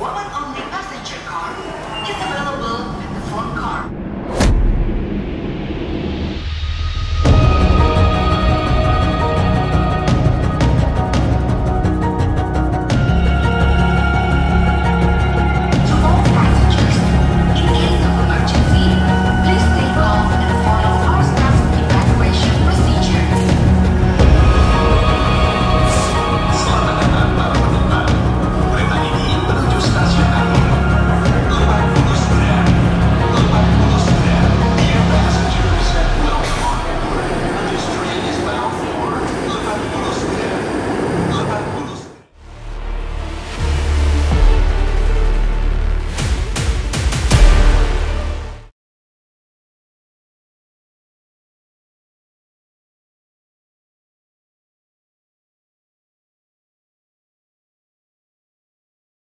我们